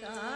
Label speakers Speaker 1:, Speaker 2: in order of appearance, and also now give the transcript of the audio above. Speaker 1: God.